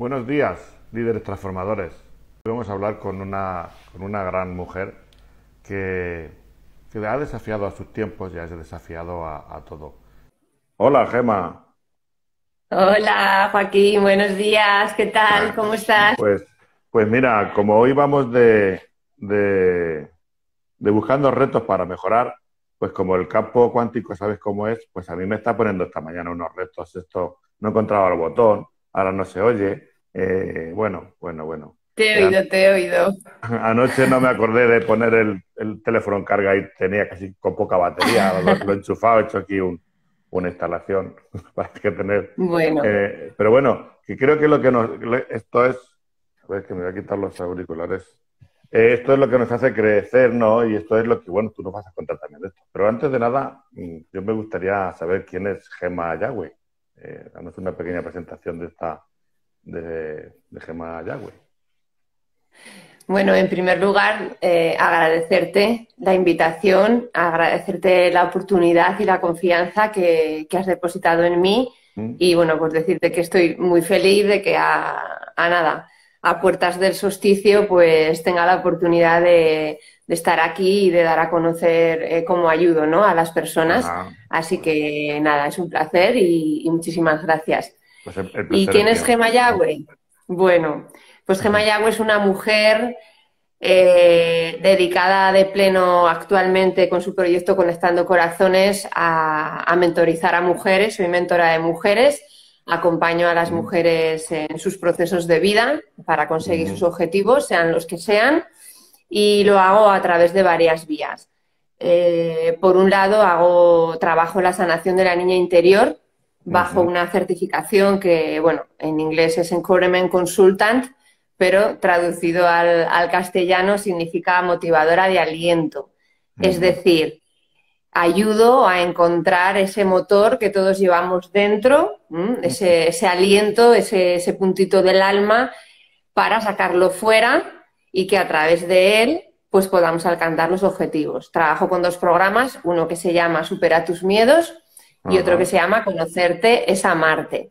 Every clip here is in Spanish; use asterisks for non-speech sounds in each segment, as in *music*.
Buenos días, líderes transformadores. Hoy vamos a hablar con una, con una gran mujer que, que ha desafiado a sus tiempos y ha desafiado a, a todo. Hola, Gema. Hola, Joaquín, buenos días. ¿Qué tal? ¿Cómo estás? Pues, pues mira, como hoy vamos de, de, de buscando retos para mejorar, pues como el campo cuántico sabes cómo es, pues a mí me está poniendo esta mañana unos retos. Esto no encontraba el botón, ahora no se oye. Eh, bueno, bueno, bueno. Te he oído, te he oído. *laughs* Anoche no me acordé de poner el, el teléfono en carga y tenía casi con poca batería. Lo, lo he enchufado, he hecho aquí un, una instalación *laughs* para que tener. Bueno. Eh, pero bueno, que creo que lo que nos. Esto es. A ver, que me voy a quitar los auriculares. Eh, esto es lo que nos hace crecer, ¿no? Y esto es lo que, bueno, tú nos vas a contar también de esto. Pero antes de nada, mm, yo me gustaría saber quién es Gema Yagüe. Eh, danos una pequeña presentación de esta. De, de Gema Yagüe. Bueno, en primer lugar, eh, agradecerte la invitación, agradecerte la oportunidad y la confianza que, que has depositado en mí Mm. y bueno, pues decirte que estoy muy feliz de que a, a nada, a puertas del solsticio, pues tenga la oportunidad de, de estar aquí y de dar a conocer eh, cómo ayudo ¿no? a las personas. Ah, Así que nada, es un placer y, y muchísimas gracias. Pues el- el ¿Y quién es mío. Gema Yagüe? Bueno, pues Gema Yagüe es una mujer eh, dedicada de pleno actualmente con su proyecto Conectando Corazones a, a mentorizar a mujeres. Soy mentora de mujeres, acompaño a las mujeres en sus procesos de vida para conseguir sus objetivos, sean los que sean, y lo hago a través de varias vías. Eh, por un lado, hago trabajo en la sanación de la niña interior bajo una certificación que, bueno, en inglés es Encouragement Consultant, pero traducido al, al castellano significa motivadora de aliento. Es decir, ayudo a encontrar ese motor que todos llevamos dentro, ese, ese aliento, ese, ese puntito del alma, para sacarlo fuera y que a través de él pues podamos alcanzar los objetivos. Trabajo con dos programas, uno que se llama Supera tus miedos y otro que se llama Conocerte es amarte.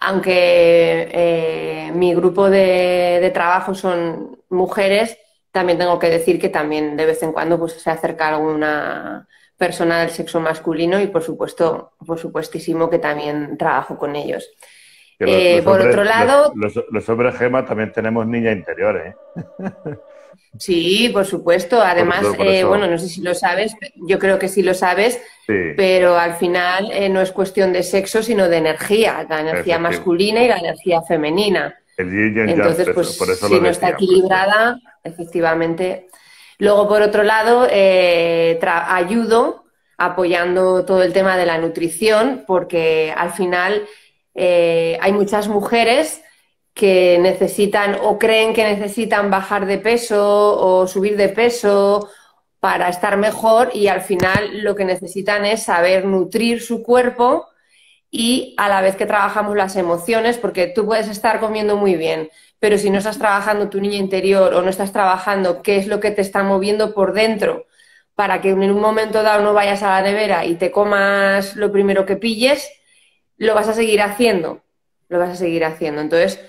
Aunque eh, mi grupo de, de trabajo son mujeres, también tengo que decir que también de vez en cuando pues, se acerca alguna persona del sexo masculino y por supuesto, por supuestísimo que también trabajo con ellos. Los- Eh, los por hombres- otro lado- los hombres Gema también tenemos niña interior, ¿eh? *laughs* Sí, por supuesto. Además, Por- por eh, bueno, no sé si lo sabes, yo creo que sí lo sabes, Sí. pero al final eh, no es cuestión de sexo, sino de energía, la energía masculina y la energía femenina. El yin Entonces, eso, pues por si no está equilibrada, efectivamente. Luego, por otro lado, eh, ayudo apoyando todo el tema de la nutrición, porque al final eh, hay muchas mujeres que necesitan o creen que necesitan bajar de peso o subir de peso para estar mejor y al final lo que necesitan es saber nutrir su cuerpo y a la vez que trabajamos las emociones, porque tú puedes estar comiendo muy bien, pero si no estás trabajando tu niña interior o no estás trabajando qué es lo que te está moviendo por dentro para que en un momento dado no vayas a la nevera y te comas lo primero que pilles, lo vas a seguir haciendo, lo vas a seguir haciendo. Entonces,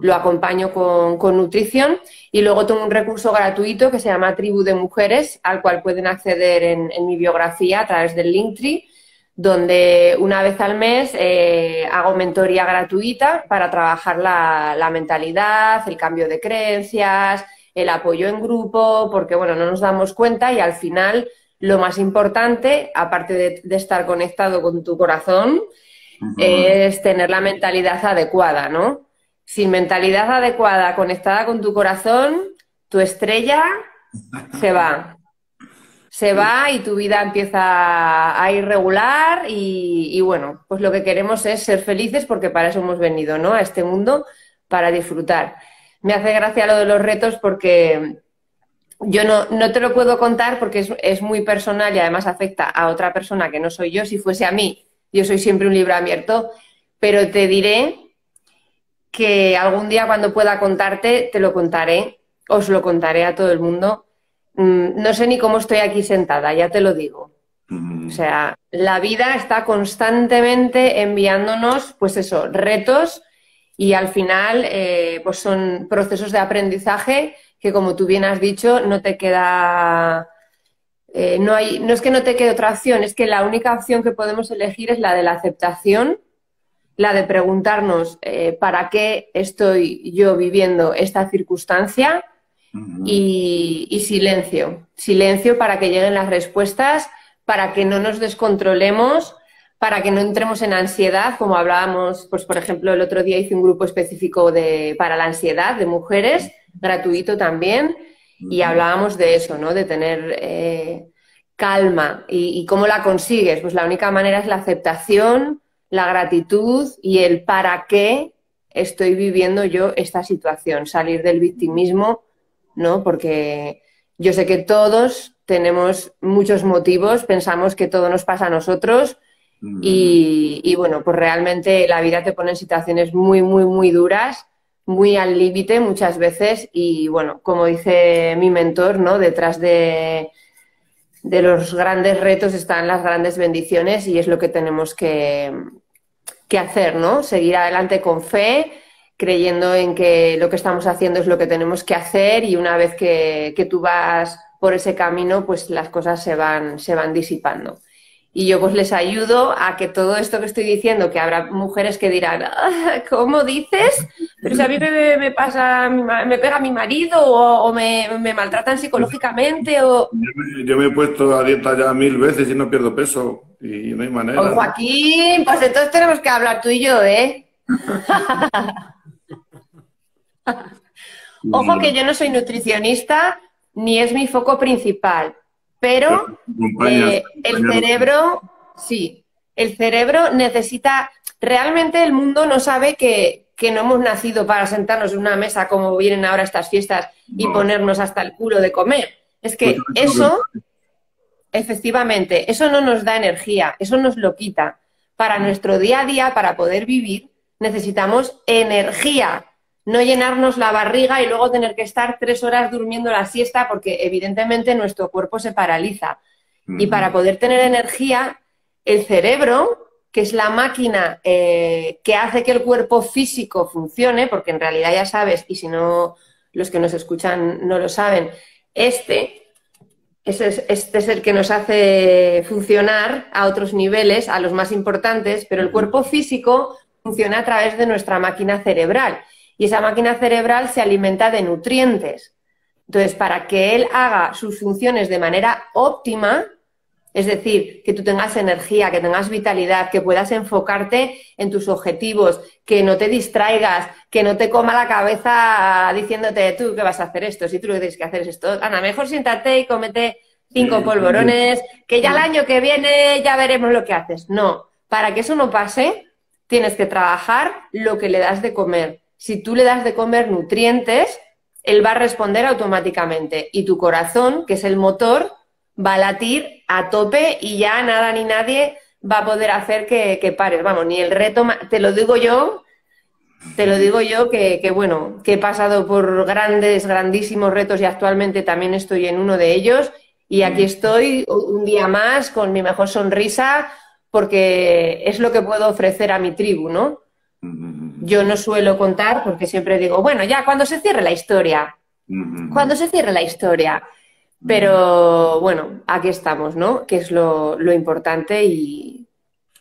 lo acompaño con, con nutrición y luego tengo un recurso gratuito que se llama Tribu de Mujeres, al cual pueden acceder en, mi biografía a través del Linktree, donde una vez al mes eh, hago mentoría gratuita para trabajar la, la mentalidad, el cambio de creencias, el apoyo en grupo, porque bueno, no nos damos cuenta y al final lo más importante, aparte de estar conectado con tu corazón, es tener la mentalidad adecuada, ¿no? Sin mentalidad adecuada, conectada con tu corazón, tu estrella se va. Se va y tu vida empieza a ir regular y, y bueno, pues lo que queremos es ser felices porque para eso hemos venido, ¿no? A este mundo, para disfrutar. Me hace gracia lo de los retos porque yo no, no te lo puedo contar porque es, es muy personal y además afecta a otra persona que no soy yo. Si fuese a mí, yo soy siempre un libro abierto, pero te diré que algún día cuando pueda contarte, te lo contaré, os lo contaré a todo el mundo. Mm, No sé ni cómo estoy aquí sentada, ya te lo digo. O sea, la vida está constantemente enviándonos, pues eso, retos y al final eh, pues son procesos de aprendizaje que como tú bien has dicho no te queda eh, no hay no es que no te quede otra opción es que la única opción que podemos elegir es la de la aceptación la de preguntarnos eh, para qué estoy yo viviendo esta circunstancia y, y, silencio silencio para que lleguen las respuestas para que no nos descontrolemos para que no entremos en ansiedad, como hablábamos, pues por ejemplo, el otro día hice un grupo específico de, para la ansiedad de mujeres, gratuito también, y hablábamos de eso, ¿no? De tener eh, calma. ¿Y, cómo la consigues? Pues la única manera es la aceptación, la gratitud y el para qué estoy viviendo yo esta situación, salir del victimismo, ¿no? Porque yo sé que todos tenemos muchos motivos, pensamos que todo nos pasa a nosotros y, bueno, pues realmente la vida te pone en situaciones muy, muy, muy duras, muy al límite muchas veces y bueno, como dice mi mentor, ¿no? Detrás de, de los grandes retos están las grandes bendiciones y es lo que tenemos que, que hacer, ¿no? Seguir adelante con fe, creyendo en que lo que estamos haciendo es lo que tenemos que hacer y una vez que, que tú vas por ese camino, pues las cosas se van, se van disipando. Y yo pues les ayudo a que todo esto que estoy diciendo, que habrá mujeres que dirán, ah, ¿cómo dices? Pero si a mí me, pasa, me pega mi marido o, me, maltratan psicológicamente o... Yo me, he puesto a dieta ya mil veces y no pierdo peso y no hay manera. Pues Joaquín, pues entonces tenemos que hablar tú y yo, ¿eh? *laughs* Ojo que yo no soy nutricionista ni es mi foco principal, pero eh, el cerebro, sí, el cerebro necesita, realmente el mundo no sabe que, no hemos nacido para sentarnos en una mesa como vienen ahora estas fiestas y ponernos hasta el culo de comer. Es que eso, efectivamente, eso no nos da energía, eso nos lo quita. Para nuestro día a día, para poder vivir, necesitamos energía no llenarnos la barriga y luego tener que estar tres horas durmiendo la siesta porque evidentemente nuestro cuerpo se paraliza. Y para poder tener energía, el cerebro, que es la máquina eh, que hace que el cuerpo físico funcione, porque en realidad ya sabes, y si no los que nos escuchan no lo saben, este, este es el que nos hace funcionar a otros niveles, a los más importantes, pero el cuerpo físico funciona a través de nuestra máquina cerebral y esa máquina cerebral se alimenta de nutrientes. Entonces, para que él haga sus funciones de manera óptima, es decir, que tú tengas energía, que tengas vitalidad, que puedas enfocarte en tus objetivos, que no te distraigas, que no te coma la cabeza diciéndote tú que vas a hacer esto, si tú lo que tienes que hacer es esto. Ana, mejor siéntate y comete cinco polvorones, que ya el año que viene ya veremos lo que haces. No, para que eso no pase, tienes que trabajar lo que le das de comer si tú le das de comer nutrientes, él va a responder automáticamente y tu corazón, que es el motor, va a latir a tope y ya nada ni nadie va a poder hacer que, pares. Vamos, ni el reto, te lo digo yo, te lo digo yo que, que, bueno, que he pasado por grandes, grandísimos retos y actualmente también estoy en uno de ellos y aquí estoy un día más con mi mejor sonrisa porque es lo que puedo ofrecer a mi tribu, ¿no? Yo no suelo contar porque siempre digo, bueno, ya cuando se cierre la historia, cuando se cierre la historia. Pero bueno, aquí estamos, ¿no? Que es lo, importante y,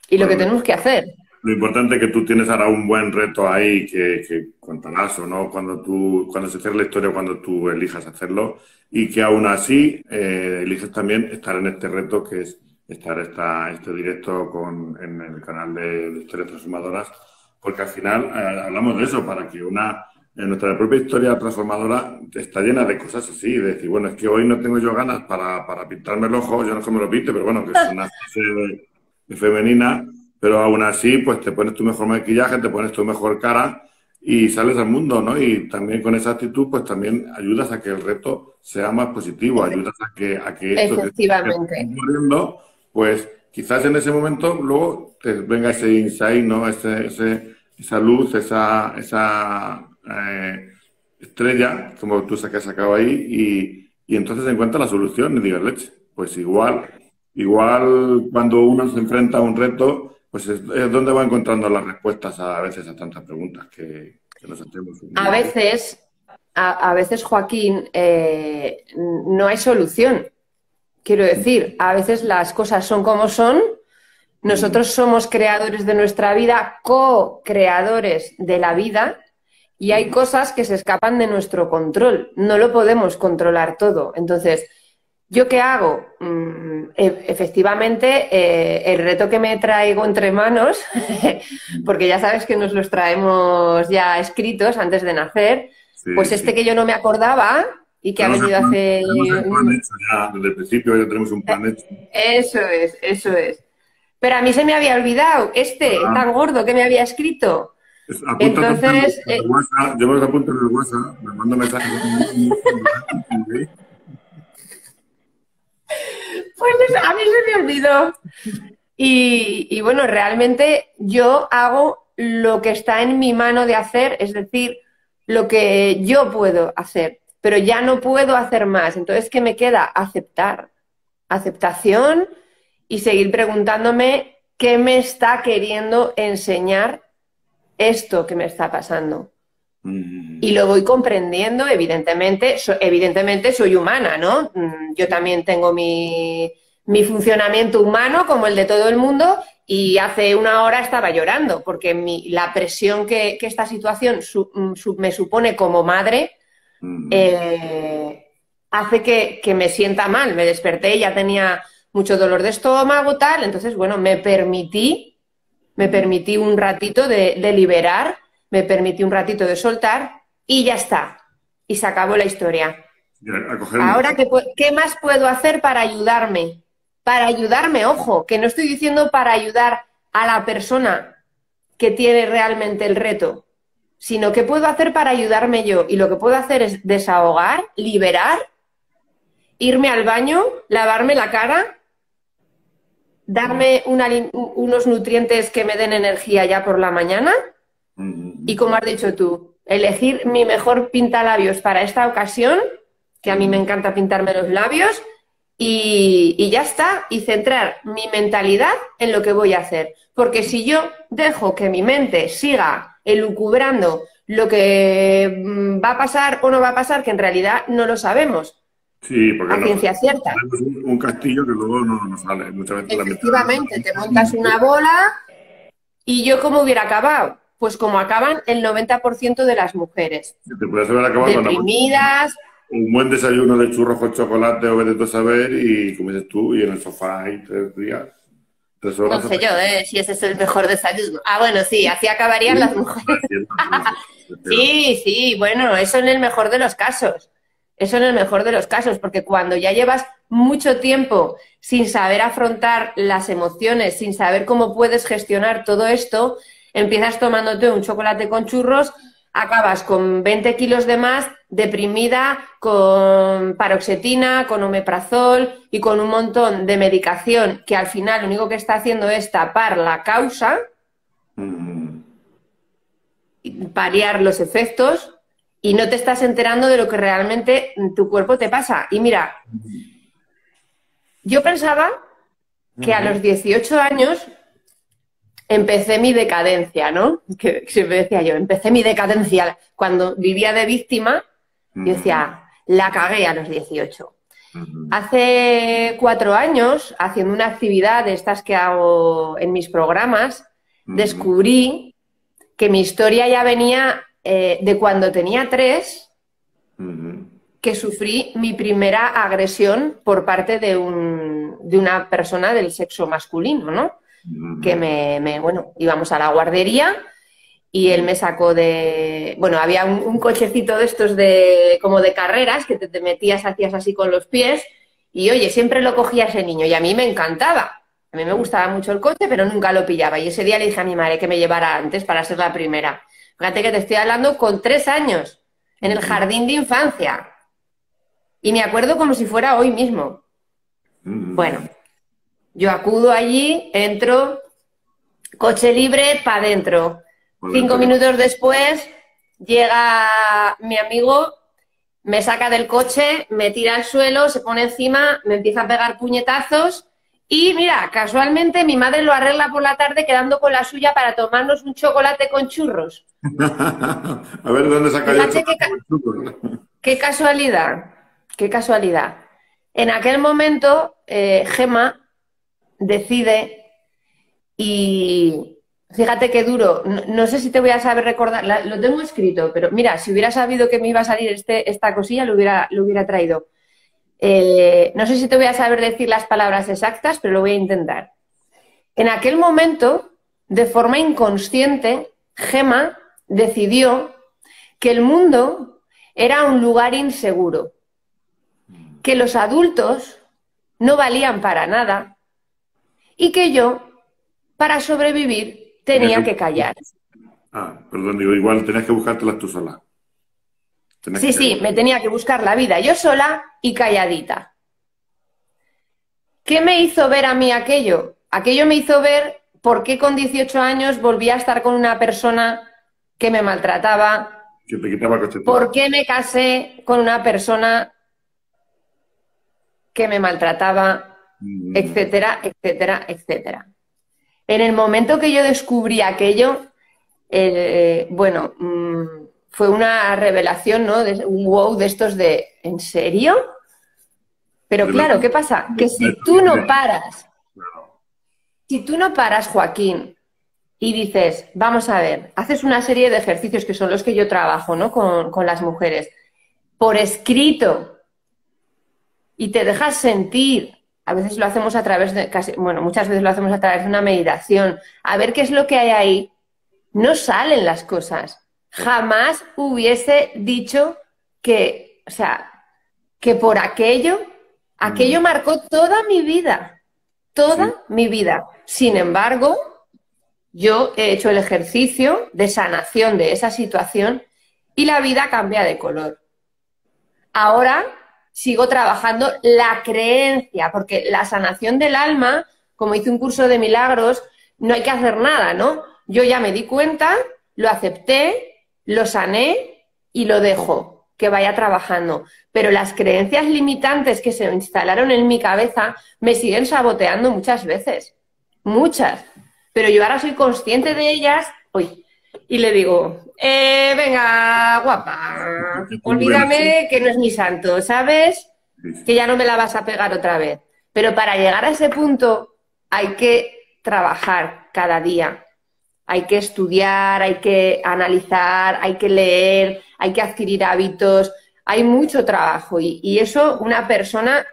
lo que tenemos que hacer. Lo importante es que tú tienes ahora un buen reto ahí que, que contarás o no cuando tú cuando se cierre la historia, cuando tú elijas hacerlo y que aún así eh, eliges también estar en este reto que es estar esta, este directo con, en el canal de, de Historias Transformadoras porque al final eh, hablamos de eso, para que una, en nuestra propia historia transformadora está llena de cosas así, de decir, bueno, es que hoy no tengo yo ganas para, para pintarme el ojo, yo no es que me lo pinte, pero bueno, que es una *laughs* fase femenina, pero aún así, pues te pones tu mejor maquillaje, te pones tu mejor cara y sales al mundo, ¿no? Y también con esa actitud, pues también ayudas a que el reto sea más positivo, ayudas a que, a que esto Efectivamente. que está pues quizás en ese momento luego te venga ese insight, ¿no? Ese, esa luz, esa, esa eh, estrella, como tú has sacado ahí, y, entonces se encuentra la solución y digas, leche, pues igual, igual cuando uno se enfrenta a un reto, pues es, donde va encontrando las respuestas a, veces a tantas preguntas que, nos hacemos. A veces, a, veces, Joaquín, eh, no hay solución. Quiero decir, a veces las cosas son como son. Nosotros somos creadores de nuestra vida, co-creadores de la vida, y hay cosas que se escapan de nuestro control. No lo podemos controlar todo. Entonces, ¿Yo qué hago? Mm, e, efectivamente, eh, el reto que me traigo entre manos, *laughs* porque ya sabes que nos los traemos ya escritos antes de nacer, pues este que yo no me acordaba y que ha venido hace... Ya, desde el principio ya tenemos un plan hecho. Eso es, eso es. Pero a mí se me había olvidado este ah. tan gordo que me había escrito. Entonces, eh, yo me lo apunto en el WhatsApp, me mando mensajes. *laughs* Pues a mí se me olvidó. Y, bueno, realmente yo hago lo que está en mi mano de hacer, es decir, lo que yo puedo hacer, pero ya no puedo hacer más. Entonces, ¿qué me queda? Aceptar. Aceptación y seguir preguntándome qué me está queriendo enseñar esto que me está pasando. Y lo voy comprendiendo, evidentemente, evidentemente soy humana, ¿no? Mm, yo también tengo mi, funcionamiento humano como el de todo el mundo y hace una hora estaba llorando porque la presión que, esta situación mm, me supone como madre eh, hace que, me sienta mal. Me desperté ya tenía mucho dolor de estómago, tal, entonces, bueno, me permití, me permití un ratito de, de liberar me permití un ratito de soltar y ya está. Y se acabó la historia. Ahora, ¿qué, ¿qué más puedo hacer para ayudarme? Para ayudarme, ojo, que no estoy diciendo para ayudar a la persona que tiene realmente el reto, sino que puedo hacer para ayudarme yo. Y lo que puedo hacer es desahogar, liberar, irme al baño, lavarme la cara, darme unos nutrientes que me den energía ya por la mañana y como has dicho tú, elegir mi mejor pintalabios para esta ocasión, que a mí me encanta pintarme los labios, y, ya está, y centrar mi mentalidad en lo que voy a hacer. Porque si yo dejo que mi mente siga elucubrando lo que mm, va a pasar o no va a pasar, que en realidad no lo sabemos. Sí, porque a ciencia cierta. Un, un, castillo que luego no nos sale. Muchas veces Efectivamente, te montas una bola y yo como hubiera acabado pues como acaban el 90% de las mujeres. Te puedes haber acabado deprimidas. Un buen desayuno de churros con chocolate o de todo saber y como dices tú, y en el sofá y tres días. No sé yo, ¿eh? si ese es el mejor desayuno. Ah, bueno, sí, así acabarían las mujeres. *laughs* sí, sí, bueno, eso en el mejor de los casos. Eso en el mejor de los casos, porque cuando ya llevas mucho tiempo sin saber afrontar las emociones, sin saber cómo puedes gestionar todo esto, empiezas tomándote un chocolate con churros, acabas con 20 kilos de más, deprimida, con paroxetina, con omeprazol y con un montón de medicación que al final lo único que está haciendo es tapar la causa, paliar los efectos y no te estás enterando de lo que realmente tu cuerpo te pasa. Y mira, yo pensaba que a los 18 años empecé mi decadencia, ¿no? Que siempre decía yo, empecé mi decadencia cuando vivía de víctima, yo decía, la cagué a los 18. Hace cuatro años, haciendo una actividad de estas que hago en mis programas, descubrí que mi historia ya venía eh, de cuando tenía tres, que sufrí mi primera agresión por parte de, un, de una persona del sexo masculino, ¿no? Que me, bueno, íbamos a la guardería y él me sacó de, bueno, había un, cochecito de estos de, como de carreras, que te, metías, hacías así con los pies, y oye, siempre lo cogía ese niño, y a mí me encantaba. A mí me gustaba mucho el coche, pero nunca lo pillaba. Y ese día le dije a mi madre que me llevara antes para ser la primera. Fíjate que te estoy hablando con tres años, en el jardín de infancia. Y me acuerdo como si fuera hoy mismo. Bueno, yo acudo allí, entro, coche libre, para adentro. Cinco minutos después llega mi amigo, me saca del coche, me tira al suelo, se pone encima, me empieza a pegar puñetazos Y mira, casualmente mi madre lo arregla por la tarde quedando con la suya para tomarnos un chocolate con churros. *laughs* a ver dónde saca el qué, *laughs* qué casualidad, qué casualidad. En aquel momento, eh, Gema decide y fíjate qué duro, no, sé si te voy a saber recordar, lo tengo escrito, pero mira, si hubiera sabido que me iba a salir este, esta cosilla, lo hubiera, lo hubiera traído. Eh, no sé si te voy a saber decir las palabras exactas, pero lo voy a intentar. En aquel momento, de forma inconsciente, Gema decidió que el mundo era un lugar inseguro, que los adultos no valían para nada y que yo, para sobrevivir, tenía que callar. Ah, perdón, digo, igual tenías que buscártelas tú sola. sí, sí, me tenía que buscar la vida yo sola y calladita. ¿Qué me hizo ver a mí aquello? Aquello me hizo ver por qué con 18 años volví a estar con una persona que me maltrataba. Que te quitaba ¿Por qué me casé con una persona que me maltrataba, mm. etcétera, etcétera, etcétera. En el momento que yo descubrí aquello, eh, bueno, mm, fue una revelación, ¿no? De, un wow de estos de, ¿en serio? Pero claro, ¿qué pasa? Que si tú no paras, si tú no paras, Joaquín, y dices, vamos a ver, haces una serie de ejercicios que son los que yo trabajo, ¿no? Con, con las mujeres, por escrito, y te dejas sentir. A veces lo hacemos a través de, casi, bueno, muchas veces lo hacemos a través de una meditación, a ver qué es lo que hay ahí. No salen las cosas. Jamás hubiese dicho que, o sea, que por aquello, aquello mm. marcó toda mi vida, toda mi vida. Sin embargo, yo he hecho el ejercicio de sanación de esa situación y la vida cambia de color. Ahora sigo trabajando la creencia, porque la sanación del alma, como hice un curso de milagros, no hay que hacer nada, ¿no? Yo ya me di cuenta, lo acepté, lo sané y lo dejo, que vaya trabajando. Pero las creencias limitantes que se instalaron en mi cabeza me siguen saboteando muchas veces, muchas. Pero yo ahora soy consciente de ellas, uy, y le digo, eh, venga, guapa, olvídame que no es mi santo, ¿sabes? Que ya no me la vas a pegar otra vez. Pero para llegar a ese punto hay que trabajar cada día. Hay que estudiar, hay que analizar, hay que leer, hay que adquirir hábitos. Hay mucho trabajo y, y eso una persona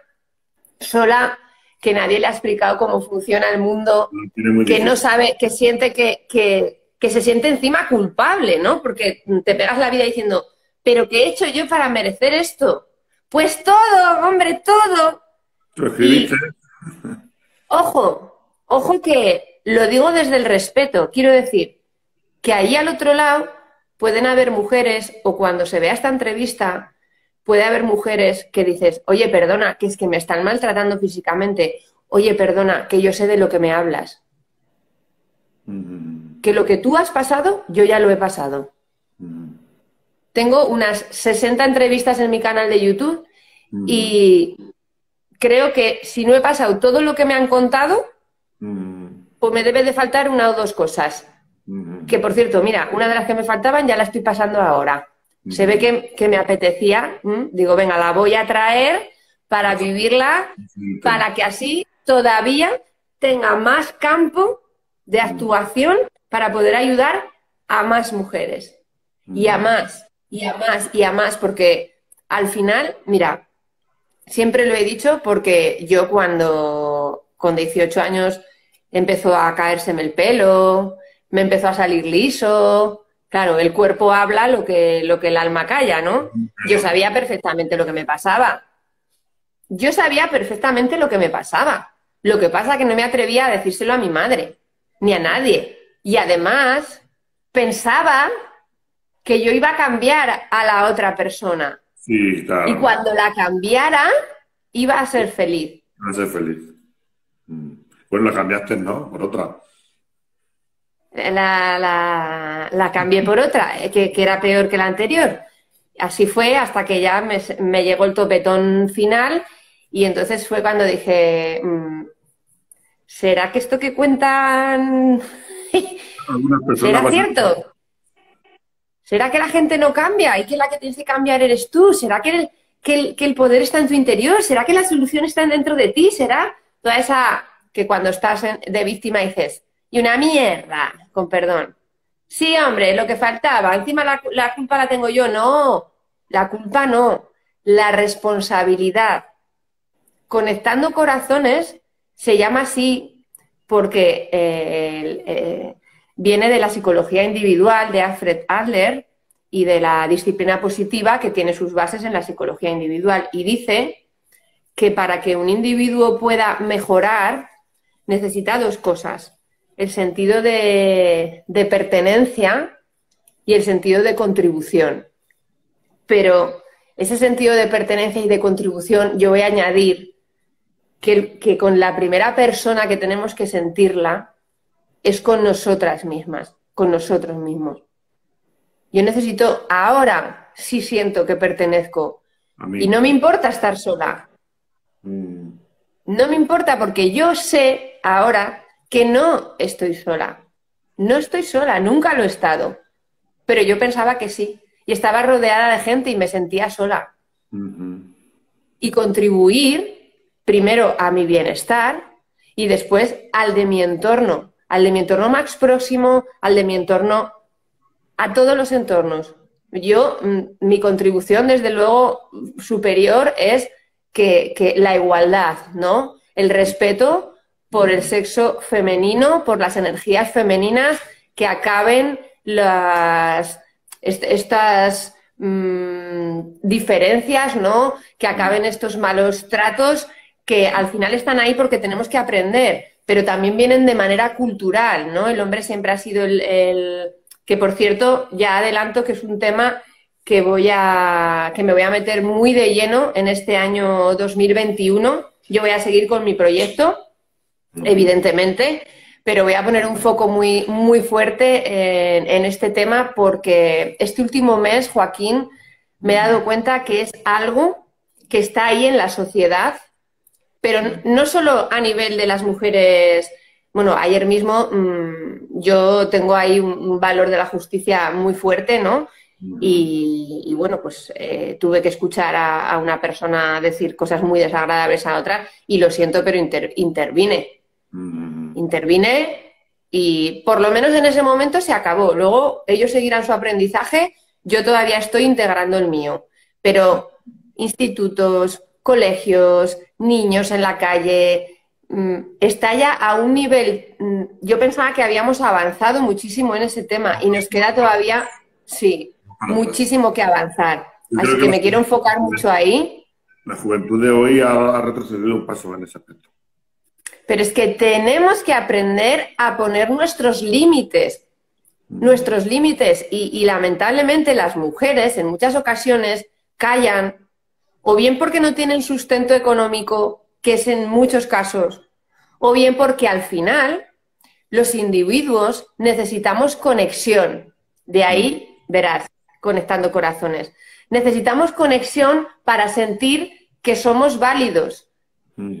sola que nadie le ha explicado cómo funciona el mundo, que no sabe, que siente que, que, que se siente encima culpable, ¿no? Porque te pegas la vida diciendo, ¿pero qué he hecho yo para merecer esto? Pues todo, hombre, todo. ojo, ojo que lo digo desde el respeto. Quiero decir que ahí al otro lado pueden haber mujeres, o cuando se vea esta entrevista, puede haber mujeres que dices, oye, perdona, que es que me están maltratando físicamente. Oye, perdona, que yo sé de lo que me hablas que lo que tú has pasado, yo ya lo he pasado. Tengo unas 60 entrevistas en mi canal de YouTube y creo que si no he pasado todo lo que me han contado, pues me debe de faltar una o dos cosas. Que por cierto, mira, una de las que me faltaban ya la estoy pasando ahora. Se ve que, me apetecía, digo, venga, la voy a traer para vivirla, para que así todavía tenga más campo de actuación para poder ayudar a más mujeres y a más y a más y a más, porque al final, mira, siempre lo he dicho porque yo cuando con 18 años empezó a caérseme el pelo, me empezó a salir liso, claro, el cuerpo habla lo que, lo que el alma calla, ¿no? Yo sabía perfectamente lo que me pasaba. Yo sabía perfectamente lo que me pasaba. Lo que pasa es que no me atrevía a decírselo a mi madre ni a nadie. Y además pensaba que yo iba a cambiar a la otra persona. Sí, claro. Y cuando la cambiara, iba a ser feliz. Iba a ser feliz. Mm. Bueno, la cambiaste, ¿no? Por otra. La, la, cambié por otra, eh, que, era peor que la anterior. Así fue hasta que ya me, llegó el topetón final y entonces fue cuando dije, mm, ¿será que esto que cuentan será cierto? ¿Será que la gente no cambia y que la que tienes que cambiar eres tú? ¿Será que el, que el, poder está en tu interior? ¿Será que la solución está dentro de ti? ¿Será toda esa que cuando estás de víctima dices, y una mierda, con perdón? Sí, hombre, lo que faltaba. Encima la, la culpa la tengo yo. No, la culpa no. La responsabilidad. Conectando corazones se llama así porque eh, eh, viene de la psicología individual de Alfred Adler y de la disciplina positiva que tiene sus bases en la psicología individual. Y dice que para que un individuo pueda mejorar necesita dos cosas el sentido de, pertenencia y el sentido de contribución. Pero ese sentido de pertenencia y de contribución yo voy a añadir que, que, con la primera persona que tenemos que sentirla es con nosotras mismas, con nosotros mismos. Yo necesito, ahora sí siento que pertenezco. Y no me importa estar sola. Mm. No me importa porque yo sé ahora que no estoy sola. No estoy sola, nunca lo he estado. Pero yo pensaba que sí. Y estaba rodeada de gente y me sentía sola. Y contribuir primero a mi bienestar y después al de mi entorno, al de mi entorno más próximo, al de mi entorno, a todos los entornos. Yo, mm, mi contribución, desde luego, superior es que, que la igualdad, ¿no? El respeto por el sexo femenino, por las energías femeninas, que acaben las, estas mm, diferencias, ¿no? Que acaben estos malos tratos que al final están ahí porque tenemos que aprender, pero también vienen de manera cultural, ¿no? El hombre siempre ha sido el, el que por cierto, ya adelanto que es un tema que voy a que me voy a meter muy de lleno en este año 2021. Yo voy a seguir con mi proyecto evidentemente, pero voy a poner un foco muy, muy fuerte en, este tema porque este último mes, Joaquín, me he dado cuenta que es algo que está ahí en la sociedad, pero no solo a nivel de las mujeres. Bueno, ayer mismo mm, yo tengo ahí un, valor de la justicia muy fuerte, ¿no? Y, bueno, pues eh, tuve que escuchar a, una persona decir cosas muy desagradables a otra y lo siento, pero intervine. Mm. Intervine y por lo menos en ese momento se acabó. Luego ellos seguirán su aprendizaje, yo todavía estoy integrando el mío. Pero institutos, colegios, niños en la calle, mm, está ya a un nivel, mm, yo pensaba que habíamos avanzado muchísimo en ese tema y nos queda todavía, sí, muchísimo que avanzar. Así que, me quiero enfocar mucho ahí. La juventud de hoy ha retrocedido un paso en ese aspecto. Pero es que tenemos que aprender a poner nuestros límites, nuestros límites. Y, lamentablemente las mujeres en muchas ocasiones callan, o bien porque no tienen sustento económico, que es en muchos casos, o bien porque al final los individuos necesitamos conexión. De ahí, verás, conectando corazones. Necesitamos conexión para sentir que somos válidos,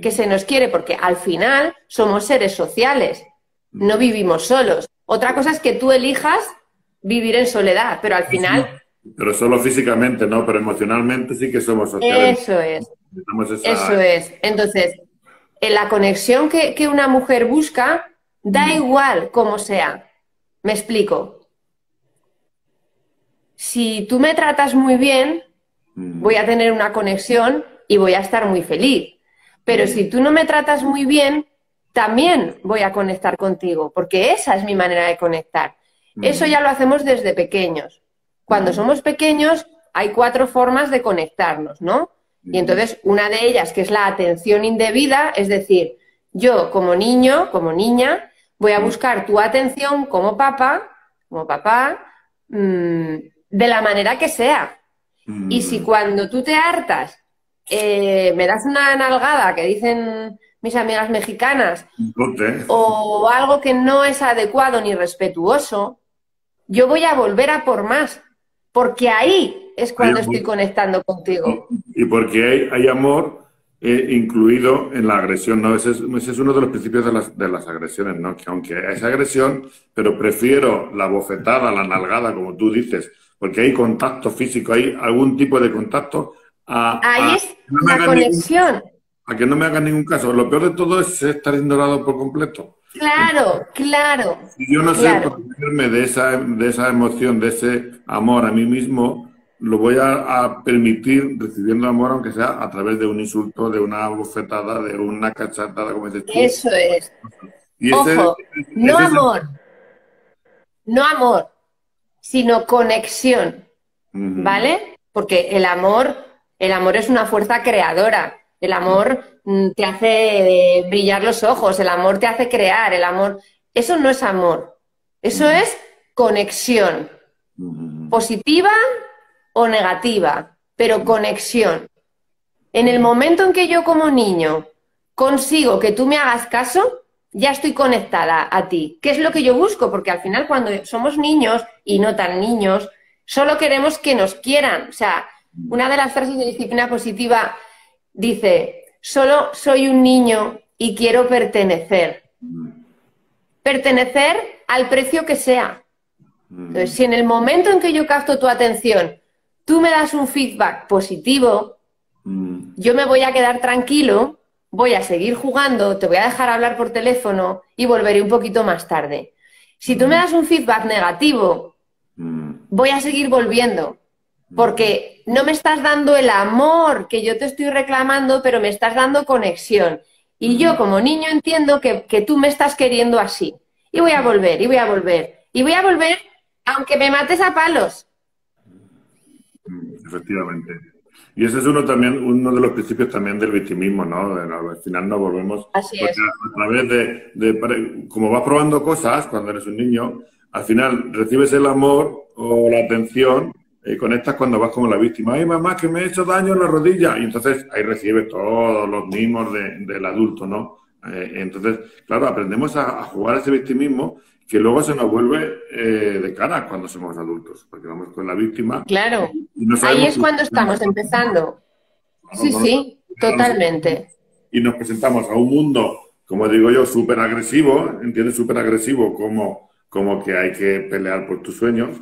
que se nos quiere, porque al final somos seres sociales, no vivimos solos. Otra cosa es que tú elijas vivir en soledad, pero al final... Pero solo físicamente, ¿no? Pero emocionalmente sí que somos sociales. Eso es. Eso es. Entonces, en la conexión que, que una mujer busca, da igual cómo sea. Me explico. Si tú me tratas muy bien, voy a tener una conexión y voy a estar muy feliz. Pero si tú no me tratas muy bien, también voy a conectar contigo, porque esa es mi manera de conectar. Eso ya lo hacemos desde pequeños. Cuando somos pequeños hay cuatro formas de conectarnos, ¿no? Y entonces una de ellas, que es la atención indebida, es decir, yo como niño, como niña, voy a buscar tu atención como papá, como papá, mm, de la manera que sea. Y si cuando tú te hartas eh, me das una nalgada que dicen mis amigas mexicanas o algo que no es adecuado ni respetuoso, yo voy a volver a por más, porque ahí es cuando estoy conectando contigo. Y porque hay, amor eh, incluido en la agresión, ¿no? Ese es, uno de los principios de las, de las agresiones, ¿no? Que aunque es agresión, pero prefiero la bofetada, la nalgada, como tú dices, porque hay contacto físico, hay algún tipo de contacto. A, Ahí es la conexión. a que no me hagan ningún caso. Lo peor de todo es estar ignorado por completo. Claro, claro. Si yo no sé protegerme de esa, de esa emoción, de ese amor a mí mismo, lo voy a, permitir recibiendo amor, aunque sea a través de un insulto, de una bofetada, de una cachatada, como dices tú. Eso es. Ojo, no amor, no amor, sino conexión, ¿vale? Porque el amor, el amor es una fuerza creadora. El amor mm, te hace brillar los ojos, el amor te hace crear, el amor. Eso no es amor, eso es conexión. Positiva o negativa, pero conexión. En el momento en que yo como niño consigo que tú me hagas caso, ya estoy conectada a ti. ¿Qué es lo que yo busco? Porque al final cuando somos niños y no tan niños, solo queremos que nos quieran. O sea, una de las frases de disciplina positiva dice, solo soy un niño y quiero pertenecer. Pertenecer al precio que sea. Entonces, si en el momento en que yo capto tu atención tú me das un feedback positivo, yo me voy a quedar tranquilo, voy a seguir jugando, te voy a dejar hablar por teléfono y volveré un poquito más tarde. Si tú me das un feedback negativo, voy a seguir volviendo, porque no me estás dando el amor que yo te estoy reclamando, pero me estás dando conexión. Y yo como niño entiendo que, que tú me estás queriendo así. Y voy a volver, y voy a volver, y voy a volver aunque me mates a palos, Efectivamente. Y ese es uno también, uno de los principios también del victimismo, ¿no? al final no volvemos. Así es. A, través de, como vas probando cosas cuando eres un niño, al final recibes el amor o la atención y conectas cuando vas como la víctima. Ay, mamá, que me he hecho daño en la rodilla. Y entonces ahí recibes todos los mimos del adulto, ¿no? Eh, entonces, claro, aprendemos a, a jugar ese victimismo que luego se nos vuelve eh, de cara cuando somos adultos, porque vamos con la víctima. Claro, ahí es cuando estamos empezando. Sí, sí, totalmente. Y nos presentamos a un mundo, como digo yo, súper agresivo, ¿entiendes? Súper agresivo, como, como que hay que pelear por tus sueños,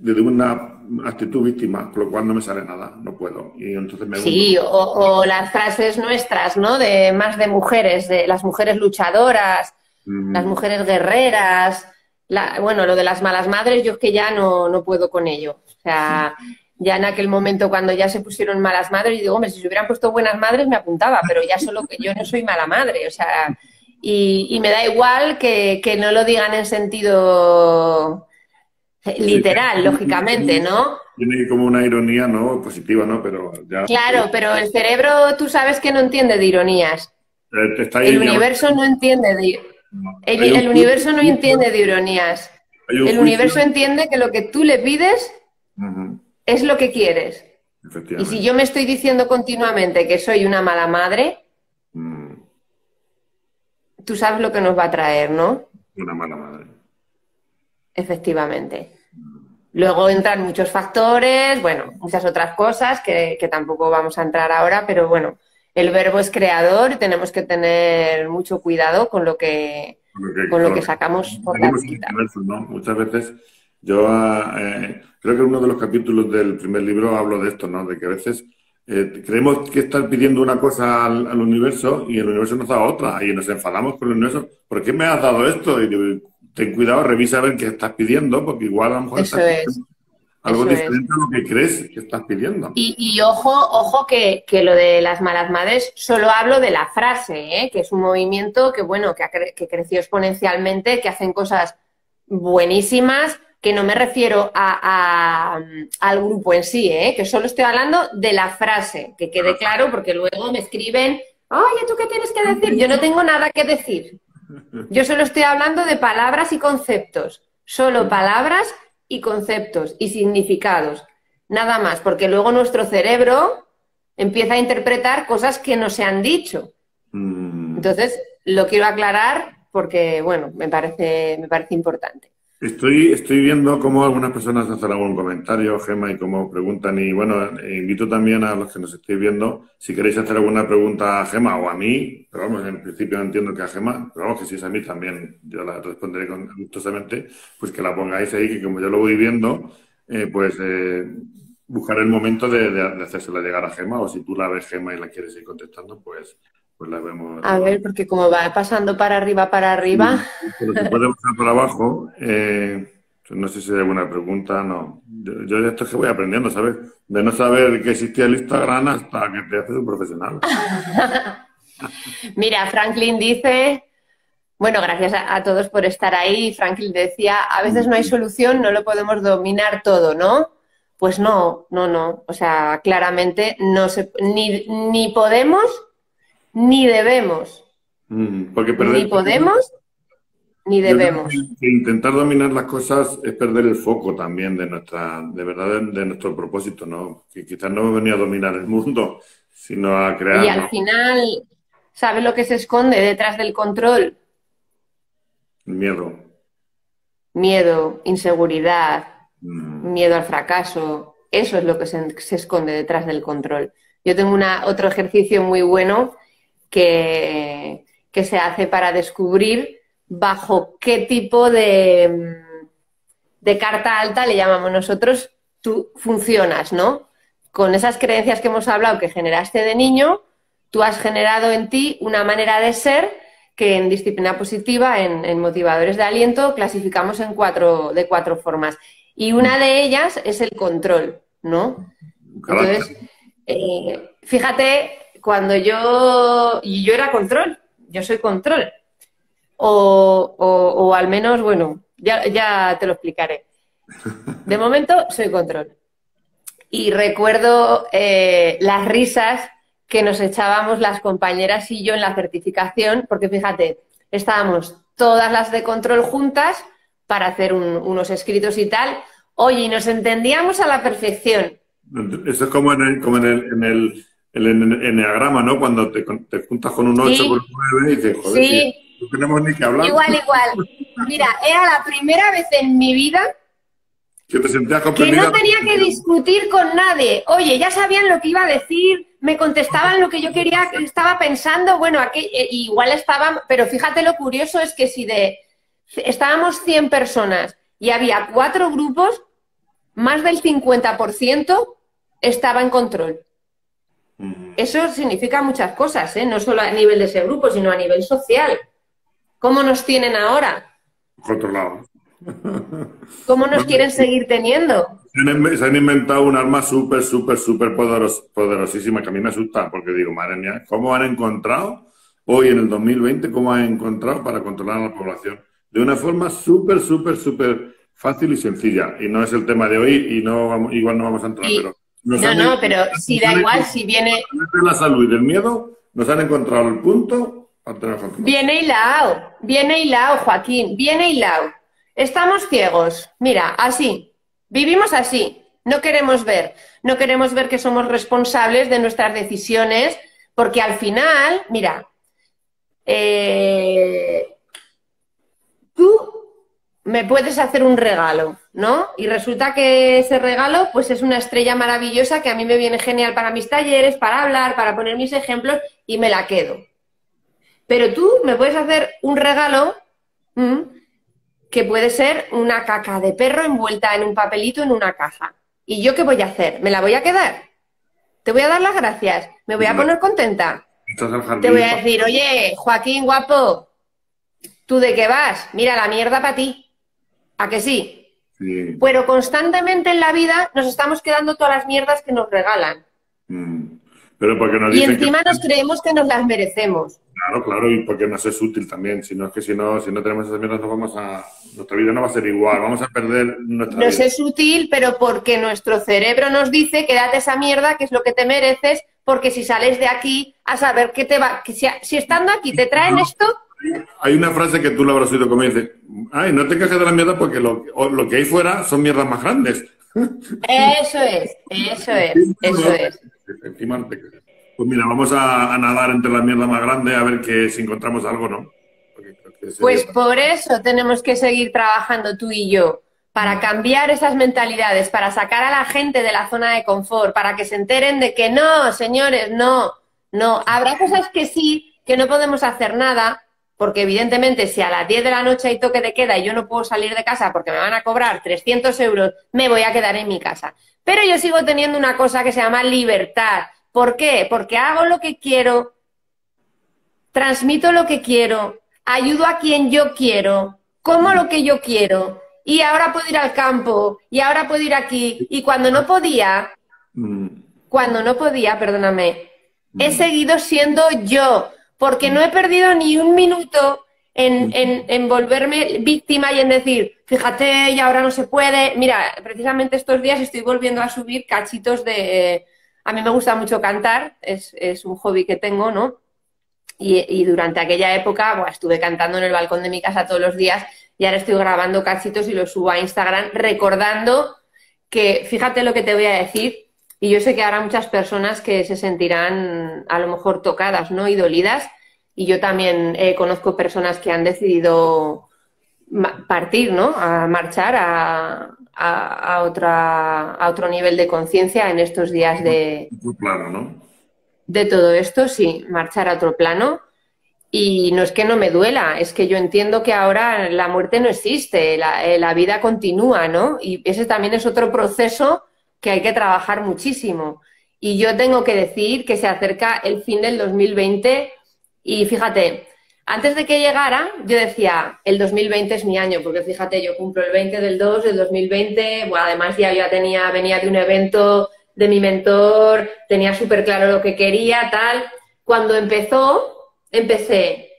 desde una actitud víctima, con lo cual no me sale nada, no puedo. Y entonces me sí, o, o, las frases nuestras, ¿no? De más de mujeres, de las mujeres luchadoras, las mujeres guerreras, bueno, lo de las malas madres, yo es que ya no, no puedo con ello. O sea, ya en aquel momento cuando ya se pusieron malas madres, y digo, hombre, si se hubieran puesto buenas madres me apuntaba, pero ya solo que yo no soy mala madre, o sea, y, me da igual que, no lo digan en sentido literal, lógicamente, ¿no? Tiene como una ironía, ¿no? Positiva, ¿no? Pero ya... Claro, pero el cerebro, tú sabes que no entiende de ironías. Eh, el universo no entiende de, el, universo no entiende de ironías. El universo entiende que lo que tú le pides es lo que quieres. Y si yo me estoy diciendo continuamente que soy una mala madre, mm. tú sabes lo que nos va a traer, ¿no? Una mala madre. Efectivamente. Luego entran muchos factores, bueno, muchas otras cosas que, que tampoco vamos a entrar ahora, pero bueno, el verbo es creador y tenemos que tener mucho cuidado con lo que, con lo que sacamos por la Muchas veces yo eh, creo que en uno de los capítulos del primer libro hablo de esto, ¿no? De que a veces eh, creemos que estar pidiendo una cosa al, universo y el universo nos da otra y nos enfadamos con el universo. ¿Por qué me has dado esto? Y ten cuidado, revisa a ver qué estás pidiendo, porque igual a lo mejor Eso es. Algo diferente a lo que crees que estás pidiendo. Y, ojo, ojo que, lo de las malas madres, solo hablo de la frase, ¿eh? que es un movimiento que, bueno, que, ha que creció exponencialmente, que hacen cosas buenísimas, que no me refiero a, al grupo en sí, ¿eh? que solo estoy hablando de la frase, que quede claro, porque luego me escriben, oye, ¿tú qué tienes que decir? Yo no tengo nada que decir. Yo solo estoy hablando de palabras y conceptos, solo palabras y conceptos y significados. Nada más, porque luego nuestro cerebro empieza a interpretar cosas que no se han dicho. Mm. Entonces, lo quiero aclarar porque, bueno, me parece, me parece importante. Estoy, estoy viendo cómo algunas personas hacen algún comentario, Gema, y cómo preguntan. Y bueno, eh, invito también a los que nos estéis viendo, si queréis hacer alguna pregunta a Gema o a mí, pero vamos, en principio entiendo que a Gema, pero vamos, que si es a mí también, yo la responderé gustosamente, pues que la pongáis ahí, que como yo lo voy viendo, eh, pues eh, buscar el momento de, de, hacérsela llegar a Gema, o si tú la ves Gema y la quieres ir contestando, pues, pues la vemos. A ver, porque como va pasando para arriba, para arriba. Pero se puede pasar para abajo. Eh, no sé si hay alguna pregunta, no. Yo, yo esto es que voy aprendiendo, ¿sabes? De no saber que existía el Instagram hasta que te haces un profesional. *laughs* Mira, Franklin dice, bueno, gracias a, a, todos por estar ahí. Franklin decía, a veces no hay solución, no lo podemos dominar todo, ¿no? Pues no, no, no. O sea, claramente no se, ni, ni podemos ni debemos. Mm, porque ni podemos ni debemos. intentar dominar las cosas es perder el foco también de nuestra, de verdad, de, nuestro propósito, ¿no? Que quizás no hemos venido a dominar el mundo, sino a crear. Y al final, ¿sabes lo que se esconde detrás del control? Miedo. Miedo, inseguridad. Miedo al fracaso. Eso es lo que se, esconde detrás del control. Yo tengo una, otro ejercicio muy bueno que, que se hace para descubrir bajo qué tipo de, de carta alta le llamamos nosotros, tú funcionas, ¿no? Con esas creencias que hemos hablado que generaste de niño, tú has generado en ti una manera de ser que en disciplina positiva, en, motivadores de aliento, clasificamos en cuatro, de cuatro formas. Y una de ellas es el control, ¿no? Entonces, eh, fíjate, cuando yo, y yo era control, yo soy control. O, o, al menos, bueno, ya, ya te lo explicaré. De momento soy control. Y recuerdo eh, las risas que nos echábamos las compañeras y yo en la certificación, porque fíjate, estábamos todas las de control juntas para hacer un, unos escritos y tal. Oye, y nos entendíamos a la perfección. Eso es como en como en el, en el el enneagrama, ¿no? Cuando te, te juntas con un 8 sí. un 9 y dices, joder, sí. no tenemos ni que hablar. Igual, igual. Mira, era la primera vez en mi vida que te sentías Que no tenía que discutir con nadie. Oye, ya sabían lo que iba a decir, me contestaban lo que yo quería, estaba pensando, bueno, aquí, eh, igual estaban, pero fíjate lo curioso es que si de estábamos 100 personas y había cuatro grupos, más del 50% estaba en control. Eso significa muchas cosas, ¿eh? no solo a nivel de ese grupo, sino a nivel social. ¿Cómo nos tienen ahora? Controlados. ¿Cómo nos quieren seguir teniendo? Se han inventado un arma súper, súper, súper poderos, poderosísima que a mí me asusta porque digo, madre mía, ¿cómo han encontrado hoy en el 2020, cómo han encontrado para controlar a la población? De una forma súper, súper, súper fácil y sencilla. Y no es el tema de hoy y no igual no vamos a entrar, pero no, no, pero si da igual, si viene... De la salud y del miedo, nos han encontrado el punto Viene hilado, viene hilado, Joaquín, viene hilado. Estamos ciegos, mira, así, vivimos así, no queremos ver, no queremos ver que somos responsables de nuestras decisiones, porque al final, mira, eh, tú me puedes hacer un regalo, ¿no? Y resulta que ese regalo, pues es una estrella maravillosa que a mí me viene genial para mis talleres, para hablar, para poner mis ejemplos y me la quedo. Pero tú me puedes hacer un regalo que puede ser una caca de perro envuelta en un papelito en una caja. ¿Y yo qué voy a hacer? ¿Me la voy a quedar? ¿Te voy a dar las gracias? ¿Me voy a poner contenta? Te voy a decir, oye, Joaquín, guapo, ¿tú de qué vas? Mira, la mierda para ti. ¿A que sí? sí? Pero constantemente en la vida nos estamos quedando todas las mierdas que nos regalan. Mm. Pero porque nos y encima nos creemos que nos las merecemos. Claro, claro, y porque nos es útil también. Si no es que si no, si no tenemos esas mierdas, no vamos a, nuestra vida no va a ser igual, vamos a perder nuestra Nos vida. es útil, pero porque nuestro cerebro nos dice que date esa mierda, que es lo que te mereces, porque si sales de aquí a saber qué te va, que si, si estando aquí te traen esto, hay una frase que tú lo habrás oído como dice, ay, no te quejes de la mierda porque lo, lo que hay fuera son mierdas más grandes. Eso es, eso es, eso es. Pues mira, vamos a, nadar entre las mierdas más grandes a ver que si encontramos algo, ¿no? Pues por eso tenemos que seguir trabajando tú y yo, para cambiar esas mentalidades, para sacar a la gente de la zona de confort, para que se enteren de que no, señores, no, no. Habrá cosas que sí, que no podemos hacer nada, porque evidentemente si a las 10 de la noche hay toque de queda y yo no puedo salir de casa porque me van a cobrar 300 euros, me voy a quedar en mi casa. Pero yo sigo teniendo una cosa que se llama libertad. ¿Por qué? Porque hago lo que quiero, transmito lo que quiero, ayudo a quien yo quiero, como lo que yo quiero, y ahora puedo ir al campo, y ahora puedo ir aquí, y cuando no podía, mm. cuando no podía, perdóname, he mm. seguido siendo yo, porque no he perdido ni un minuto en, en, en, volverme víctima y en decir, fíjate, y ahora no se puede. Mira, precisamente estos días estoy volviendo a subir cachitos de... A mí me gusta mucho cantar, es, es un hobby que tengo, ¿no? Y, durante aquella época estuve cantando en el balcón de mi casa todos los días y ahora estoy grabando cachitos y los subo a Instagram recordando que, fíjate lo que te voy a decir, y yo sé que habrá muchas personas que se sentirán a lo mejor tocadas ¿no? y dolidas, y yo también eh, conozco personas que han decidido partir, ¿no? A marchar a, a, otra, a otro nivel de conciencia en estos días de... Claro, ¿no? de todo esto, sí, marchar a otro plano. Y no es que no me duela, es que yo entiendo que ahora la muerte no existe, la, eh, la, vida continúa, ¿no? Y ese también es otro proceso que hay que trabajar muchísimo. Y yo tengo que decir que se acerca el fin del 2020 y fíjate, antes de que llegara, yo decía, el 2020 es mi año, porque fíjate, yo cumplo el 20 del 2 del 2020, bueno, además ya tenía, venía de un evento de mi mentor, tenía súper claro lo que quería, tal. Cuando empezó, empecé,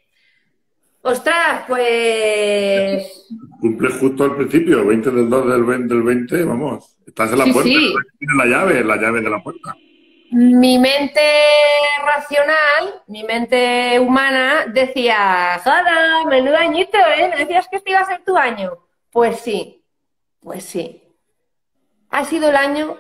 ostras, pues... Cumple justo al principio, 20 del 2 del 20, del 20 vamos, estás en la puerta, sí. tienes la llave, la llave de la puerta. Mi mente racional, mi mente humana decía, Jada, menudo añito, ¿eh? ¿Me decías que este iba a ser tu año? Pues sí, pues sí. Ha sido el año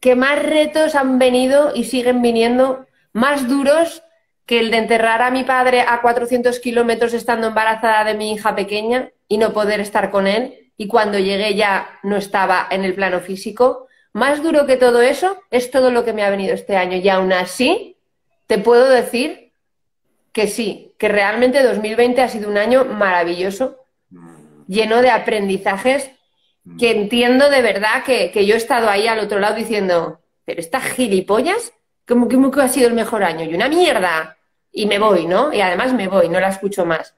que más retos han venido y siguen viniendo, más duros que el de enterrar a mi padre a 400 kilómetros estando embarazada de mi hija pequeña y no poder estar con él, y cuando llegué ya no estaba en el plano físico. Más duro que todo eso es todo lo que me ha venido este año. Y aún así, te puedo decir que sí, que realmente 2020 ha sido un año maravilloso, lleno de aprendizajes que entiendo de verdad que, yo he estado ahí al otro lado diciendo, pero estas gilipollas, como que, ha sido el mejor año? Y una mierda. Y me voy, ¿no? Y además me voy, no la escucho más.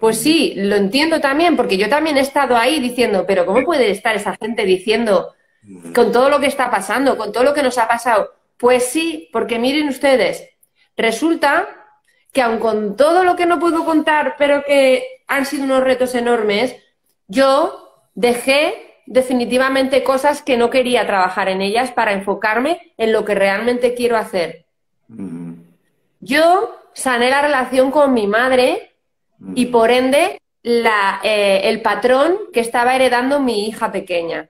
Pues sí, lo entiendo también, porque yo también he estado ahí diciendo, pero ¿cómo puede estar esa gente diciendo, con todo lo que está pasando, con todo lo que nos ha pasado? Pues sí, porque miren ustedes, resulta que aun con todo lo que no puedo contar, pero que han sido unos retos enormes, yo dejé definitivamente cosas que no quería trabajar en ellas para enfocarme en lo que realmente quiero hacer. Mm. Yo sané la relación con mi madre y por ende eh, el patrón que estaba heredando mi hija pequeña.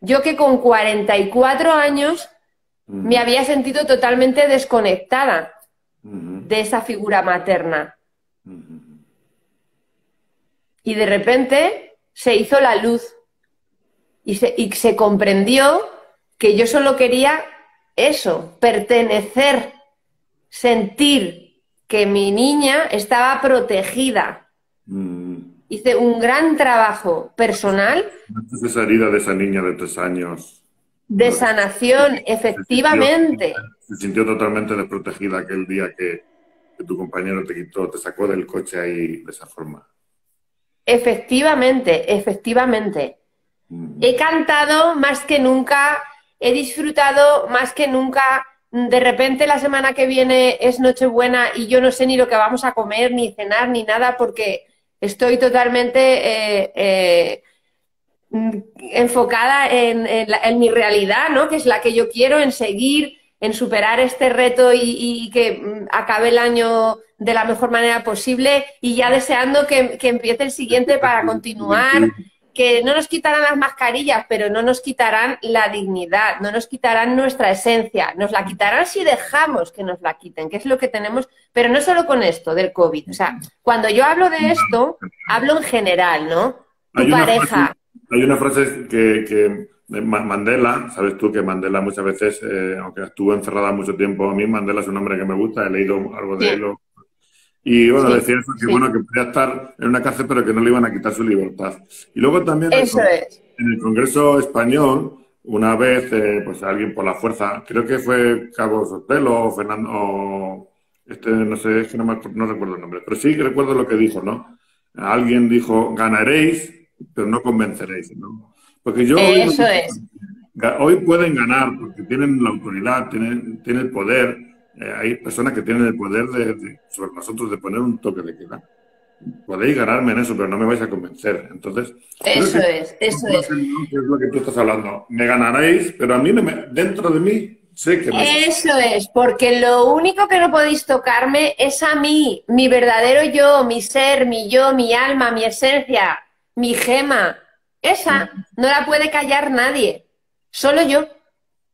Yo que con 44 años me había sentido totalmente desconectada de esa figura materna. Y de repente se hizo la luz y se, comprendió que yo solo quería eso, pertenecer, sentir que mi niña estaba protegida. Mm. Hice un gran trabajo personal. esa herida de esa niña de tres años. De sanación, efectivamente. Se sintió, totalmente desprotegida aquel día que, que, tu compañero te quitó, te sacó del coche ahí de esa forma. Efectivamente, efectivamente. Mm. He cantado más que nunca, he disfrutado más que nunca. De repente la semana que viene es Nochebuena y yo no sé ni lo que vamos a comer, ni cenar, ni nada, porque estoy totalmente eh, eh, enfocada en, en, mi realidad, ¿no? Que es la que yo quiero, en seguir, en superar este reto y que mm, acabe el año de la mejor manera posible y ya deseando que, empiece el siguiente para continuar, *laughs* que no nos quitarán las mascarillas, pero no nos quitarán la dignidad, no nos quitarán nuestra esencia, nos la quitarán si dejamos que nos la quiten, que es lo que tenemos, pero no solo con esto del COVID. O sea, cuando yo hablo de esto, hablo en general, ¿no? Tu pareja. hay una frase que, que Mandela, sabes tú que Mandela muchas veces, eh, aunque estuvo encerrada mucho tiempo, a mí Mandela es un hombre que me gusta, he leído algo de él. Y bueno, decía eso, que bueno, que podía estar en una cárcel, pero que no le iban a quitar su libertad. Y luego también eso es. en el Congreso Español, una vez, eh, pues alguien por la fuerza, creo que fue Cabo Sotelo o Fernando, o este, no sé, es que no, me, no recuerdo el nombre, pero sí que recuerdo lo que dijo, ¿no? Alguien dijo, ganaréis, pero no convenceréis, ¿no? Porque yo Eso hoy, es. Hoy pueden ganar porque tienen la autoridad, tienen, tienen el poder. Eh, hay personas que tienen el poder de, sobre nosotros de poner un toque de queda. Podéis ganarme en eso, pero no me vais a convencer. Entonces, eso es, eso es. es lo que tú estás hablando. Me ganaréis, pero a mí no me, dentro de mí sé que me... Eso es, porque lo único que no podéis tocarme es a mí, mi verdadero yo, mi ser, mi yo, mi alma, mi esencia, mi gema. Esa no la puede callar nadie, solo yo,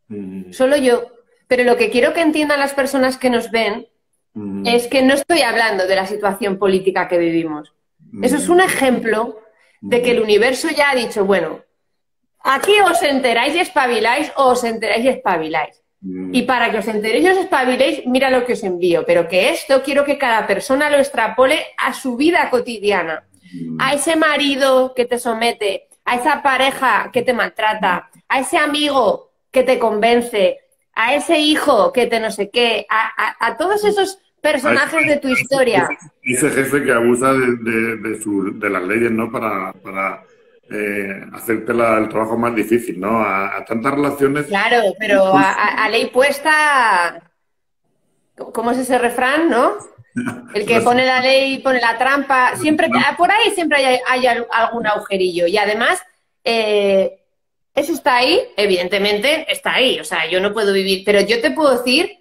mm. solo yo. Pero lo que quiero que entiendan las personas que nos ven mm. es que no estoy hablando de la situación política que vivimos. Eso es un mm. ejemplo de que el universo ya ha dicho, bueno, aquí os enteráis y espabiláis o os enteráis y espabiláis. Y para que os enteréis y os espabiléis, mira lo que os envío. Pero que esto quiero que cada persona lo extrapole a su vida cotidiana. A ese marido que te somete, a esa pareja que te maltrata, a ese amigo que te convence, a ese hijo que te no sé qué, a, todos esos personajes de tu historia. Ese jefe que abusa de, las leyes, ¿no? Para, para eh, hacerte el trabajo más difícil, ¿no? A, tantas relaciones. Claro, pero a, ley puesta, ¿cómo es ese refrán, no? El que pone la ley, pone la trampa, siempre, por ahí siempre hay, algún agujerillo. Y además, eh, eso está ahí, evidentemente está ahí. O sea, yo no puedo vivir, pero yo te puedo decir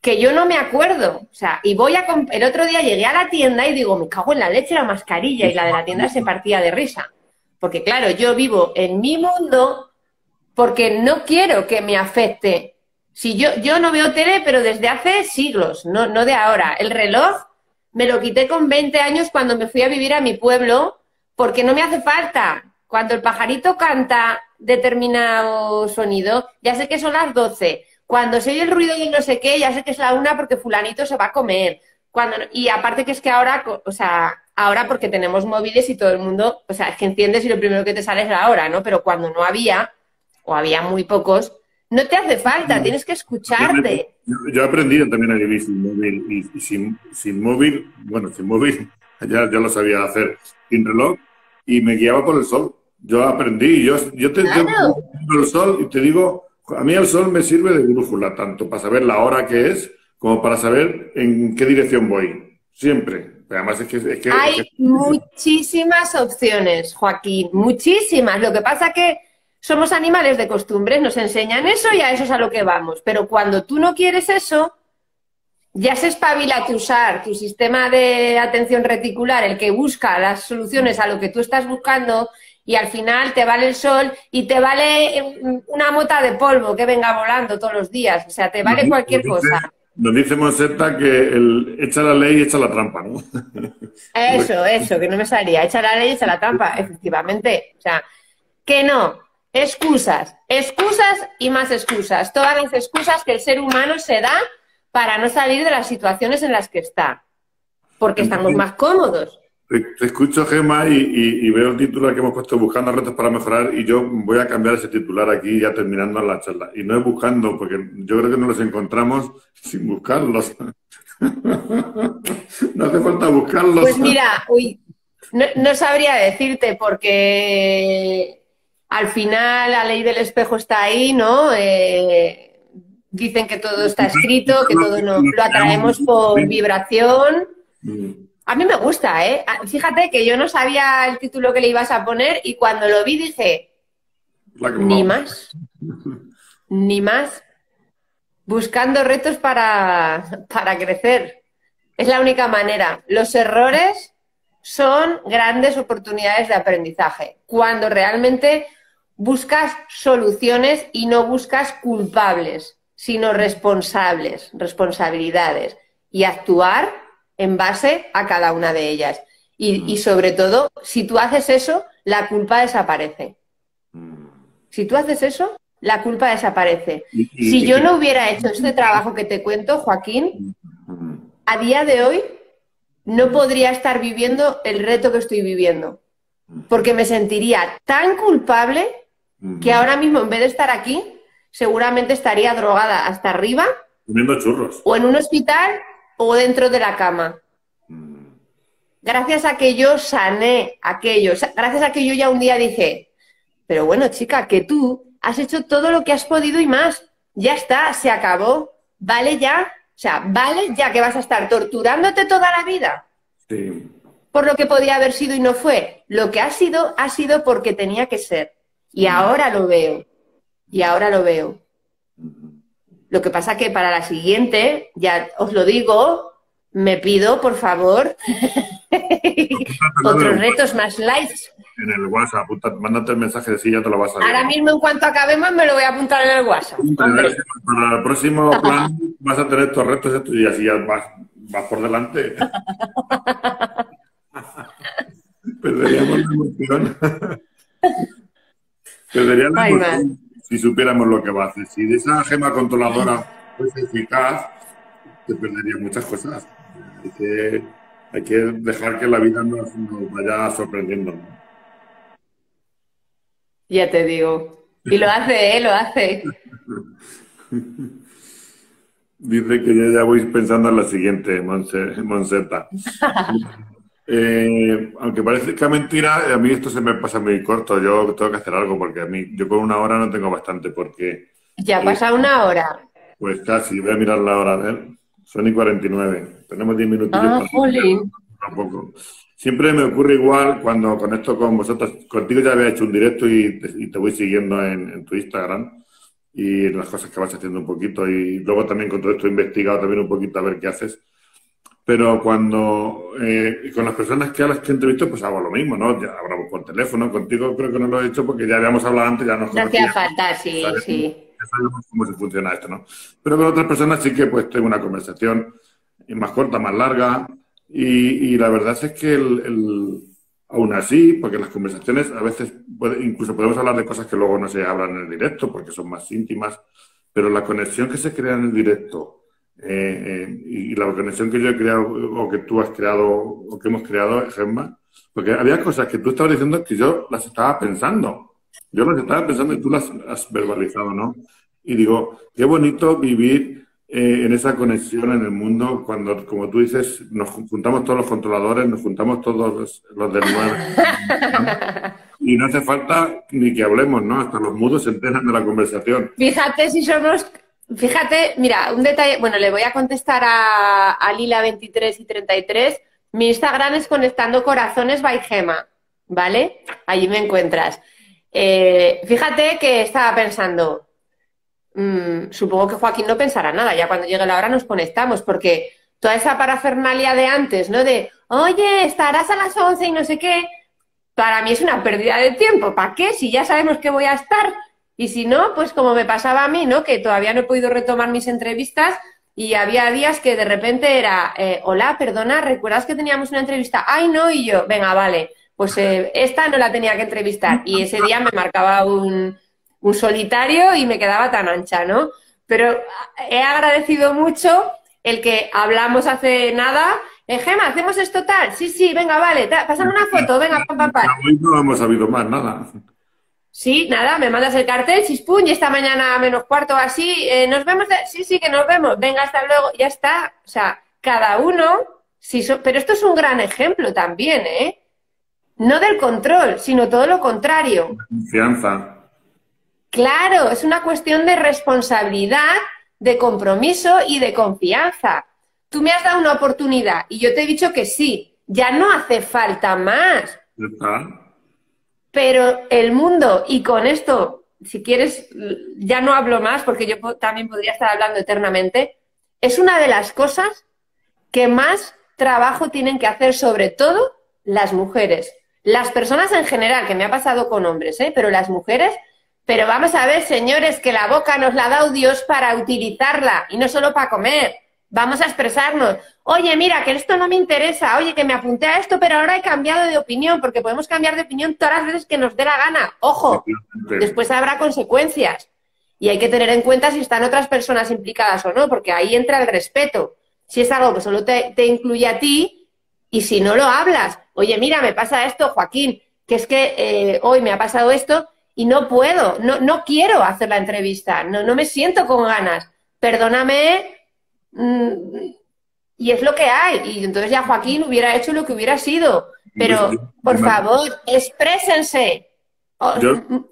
que yo no me acuerdo. O sea, y voy a. El otro día llegué a la tienda y digo, me cago en la leche la mascarilla y la de la tienda se partía de risa. Porque claro, yo vivo en mi mundo porque no quiero que me afecte si yo, yo no veo tele, pero desde hace siglos, no, no de ahora. El reloj me lo quité con 20 años cuando me fui a vivir a mi pueblo, porque no me hace falta. Cuando el pajarito canta determinado sonido, ya sé que son las 12. Cuando se oye el ruido y no sé qué, ya sé que es la una porque fulanito se va a comer. Cuando, y aparte que es que ahora, o sea, ahora porque tenemos móviles y todo el mundo, o sea, es que enciendes y lo primero que te sale es la hora, ¿no? Pero cuando no había, o había muy pocos, no te hace falta, tienes que escucharte. Yo, he aprendido también a vivir sin móvil y, sin, móvil, bueno, sin móvil, *laughs* ya, ya lo sabía hacer, sin reloj, y me guiaba por el sol. Yo aprendí, yo, yo te claro. el sol y te digo, a mí el sol me sirve de brújula, tanto para saber la hora que es, como para saber en qué dirección voy. Siempre. Además es que, es que Hay muchísimas opciones, Joaquín, muchísimas. Lo que pasa que somos animales de costumbre, nos enseñan eso y a eso es a lo que vamos. Pero cuando tú no quieres eso, ya se espabila que usar tu sistema de atención reticular, el que busca las soluciones a lo que tú estás buscando, y al final te vale el sol y te vale una mota de polvo que venga volando todos los días. O sea, te vale cualquier cosa. Nos dice Monseta que el echa la ley y echa la trampa, ¿no? *laughs* Eso, eso, que no me salía. Echa la ley y echa la trampa, efectivamente. O sea, que no, Excusas, excusas y más excusas. Todas las excusas que el ser humano se da para no salir de las situaciones en las que está, porque estamos más cómodos. Te, escucho, Gema, y, veo el titular que hemos puesto buscando retos para mejorar y yo voy a cambiar ese titular aquí ya terminando la charla. Y no es buscando, porque yo creo que no los encontramos *laughs* sin buscarlos. *laughs* no hace falta buscarlos. Pues mira, uy, no sabría decirte porque al final la ley del espejo está ahí, ¿no? Eh, dicen que todo está escrito, que todo lo atraemos por vibración. A mí me gusta, ¿eh? Fíjate que yo no sabía el título que le ibas a poner y cuando lo vi dije, ni más, *laughs* ni más. Buscando retos para, para crecer. Es la única manera. Los errores son grandes oportunidades de aprendizaje, cuando realmente buscas soluciones y no buscas culpables, sino responsables, responsabilidades, y actuar en base a cada una de ellas. Y, y sobre todo, si tú haces eso, la culpa desaparece. Si tú haces eso, la culpa desaparece. Si yo no hubiera hecho este trabajo que te cuento, Joaquín, a día de hoy no podría estar viviendo el reto que estoy viviendo. Porque me sentiría tan culpable que ahora mismo, en vez de estar aquí, seguramente estaría drogada hasta arriba. Comiendo churros. O en un hospital o dentro de la cama. Gracias a que yo sané aquello, gracias a que yo ya un día dije, pero bueno, chica, que tú has hecho todo lo que has podido y más. Ya está, se acabó. Vale ya. O sea, vale ya que vas a estar torturándote toda la vida. Sí. Por lo que podía haber sido y no fue. Lo que ha sido, ha sido porque tenía que ser. Y ahora lo veo. Y ahora lo veo. Lo que pasa que para la siguiente, ya os lo digo, me pido, por favor, otros retos más lights. En el WhatsApp, apunta, mándate el mensaje de si ya te lo vas a Ahora mismo, en cuanto acabemos, me lo voy a apuntar en el WhatsApp. Hombre. Para el próximo plan vas a tener estos retos estos y así ya vas, vas por delante. *laughs* Perderíamos la emoción. *laughs* Perderíamos la emoción si supiéramos lo que va a hacer. Si de esa gema controladora fuese eficaz, te perdería muchas cosas. Hay que, hay que dejar que la vida nos, nos vaya sorprendiendo. Ya te digo. Y lo hace, ¿eh? Lo hace. *laughs* Dice que yo ya voy pensando en la siguiente, Monseta. *laughs* Eh, aunque parezca mentira, a mí esto se me pasa muy corto. Yo tengo que hacer algo porque a mí, yo con una hora no tengo bastante porque... Ya pasa una hora. Pues casi, voy a mirar la hora. A ver, son y 49. Tenemos 10 minutos. Ah. Tampoco. Siempre me ocurre igual cuando conecto con vosotros. Contigo ya había hecho un directo y te, y te voy siguiendo en, en, tu Instagram y las cosas que vas haciendo un poquito. Y luego también con todo esto he investigado también un poquito a ver qué haces. Pero cuando eh, con las personas que a las que entrevisto, pues hago lo mismo, ¿no? Ya hablamos por teléfono, contigo creo que no lo he hecho porque ya habíamos hablado antes, ya nos No hacía falta, sí, ¿sabes? sí. Ya sabemos cómo se funciona esto, ¿no? Pero con otras personas sí que pues tengo una conversación más corta, más larga, y, y la verdad es que el, el, aún así, porque las conversaciones a veces, puede, incluso podemos hablar de cosas que luego no se hablan en el directo porque son más íntimas, pero la conexión que se crea en el directo eh, eh, y la conexión que yo he creado o que tú has creado o que hemos creado, Gemma, porque había cosas que tú estabas diciendo que yo las estaba pensando. Yo las estaba pensando y tú las has verbalizado, ¿no? Y digo, qué bonito vivir eh, en esa conexión en el mundo cuando, como tú dices, nos juntamos todos los controladores, nos juntamos todos los, del 9. y no hace falta ni que hablemos, ¿no? Hasta los mudos se enteran de la conversación. Fíjate si somos Fíjate, mira, un detalle, bueno, le voy a contestar a, a Lila23 y 33. Mi Instagram es Conectando Corazones by Gema, ¿vale? Allí me encuentras. Eh, fíjate que estaba pensando, mmm, supongo que Joaquín no pensará nada, ya cuando llegue la hora nos conectamos, porque toda esa parafernalia de antes, ¿no? De, oye, estarás a las 11 y no sé qué, para mí es una pérdida de tiempo. ¿Para qué? Si ya sabemos que voy a estar. Y si no, pues como me pasaba a mí, ¿no? Que todavía no he podido retomar mis entrevistas y había días que de repente era, eh, hola, perdona, ¿recuerdas que teníamos una entrevista? Ay, no, y yo, venga, vale, pues eh, esta no la tenía que entrevistar. Y ese día me marcaba un, un solitario y me quedaba tan ancha, ¿no? Pero he agradecido mucho el que hablamos hace nada. Eh, Gema, ¿hacemos esto tal? Sí, sí, venga, vale, pásame una foto, venga, pam, pam, pam. Hoy no hemos sabido más nada. Sí, nada, me mandas el cartel, chispun, y esta mañana a menos cuarto así, eh, nos vemos, de... sí, sí, que nos vemos, venga, hasta luego, ya está. O sea, cada uno, si so... pero esto es un gran ejemplo también, ¿eh? No del control, sino todo lo contrario. Confianza. Claro, es una cuestión de responsabilidad, de compromiso y de confianza. Tú me has dado una oportunidad y yo te he dicho que sí, ya no hace falta más. ¿Está? Pero el mundo, y con esto, si quieres, ya no hablo más porque yo también podría estar hablando eternamente, es una de las cosas que más trabajo tienen que hacer, sobre todo las mujeres, las personas en general, que me ha pasado con hombres, ¿eh? pero las mujeres, pero vamos a ver, señores, que la boca nos la da Dios para utilizarla y no solo para comer. Vamos a expresarnos. Oye, mira, que esto no me interesa. Oye, que me apunté a esto, pero ahora he cambiado de opinión, porque podemos cambiar de opinión todas las veces que nos dé la gana. Ojo, después habrá consecuencias. Y hay que tener en cuenta si están otras personas implicadas o no, porque ahí entra el respeto. Si es algo que solo te, incluye a ti y si no lo hablas, oye, mira, me pasa esto, Joaquín, que es que eh, hoy me ha pasado esto y no puedo, no, no quiero hacer la entrevista, no, no me siento con ganas. Perdóname, mm, y es lo que hay. Y entonces ya Joaquín hubiera hecho lo que hubiera sido. Pero, por favor, exprésense, oh,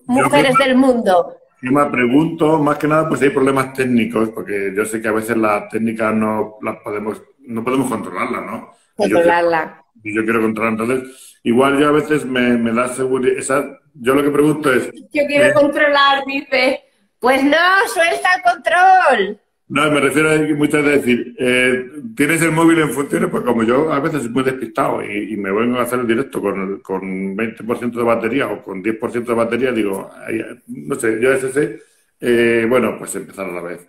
mujeres del mundo. Yo me pregunto, más que nada, pues hay problemas técnicos, porque yo sé que a veces las técnicas no las podemos, no podemos controlarlas, ¿no? Controlarla. Y yo, quiero controlar, entonces, igual yo a veces me, me da seguridad. Yo lo que pregunto es. Yo quiero eh, controlar, dice. Pues no, suelta el control. No, me refiero a muchas veces decir, eh, tienes el móvil en funciones, pues como yo a veces soy muy despistado y, me vengo a hacer el directo con, con 20% de batería o con 10% de batería, digo, no sé, yo ese sé, eh, bueno, pues empezar a la vez.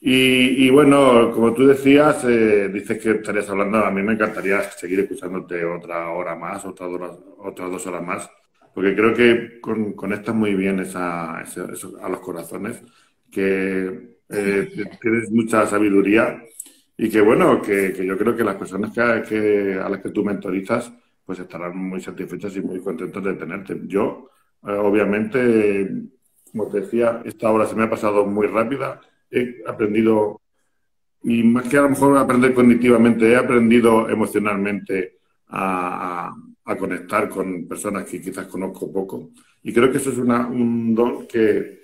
Y, bueno, como tú decías, eh, dices que estarías hablando, a mí me encantaría seguir escuchándote otra hora más, otras otras dos horas más, porque creo que conectas muy bien esa, a los corazones, que eh, tienes mucha sabiduría y que bueno, que, yo creo que las personas que, a las que tú mentorizas pues estarán muy satisfechas y muy contentos de tenerte. Yo, eh, obviamente, como te decía, esta hora se me ha pasado muy rápida, he aprendido, y más que a lo mejor aprender cognitivamente, he aprendido emocionalmente a, conectar con personas que quizás conozco poco. Y creo que eso es un don que,